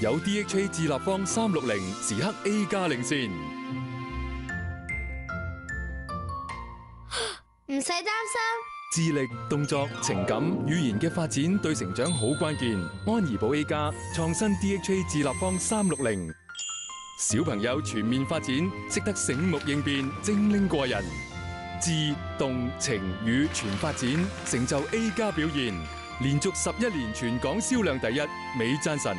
有 DHA 智立方三六零时刻 A 加领先。唔使担心。智力、动作、情感、语言嘅发展对成长好关键。安怡宝 A 加创新 DHA 智立方三六零，小朋友全面发展，识得醒目应变，精灵过人。智、动、情、语全发展，成就 A 加表现，连续十一年全港销量第一，美赞神。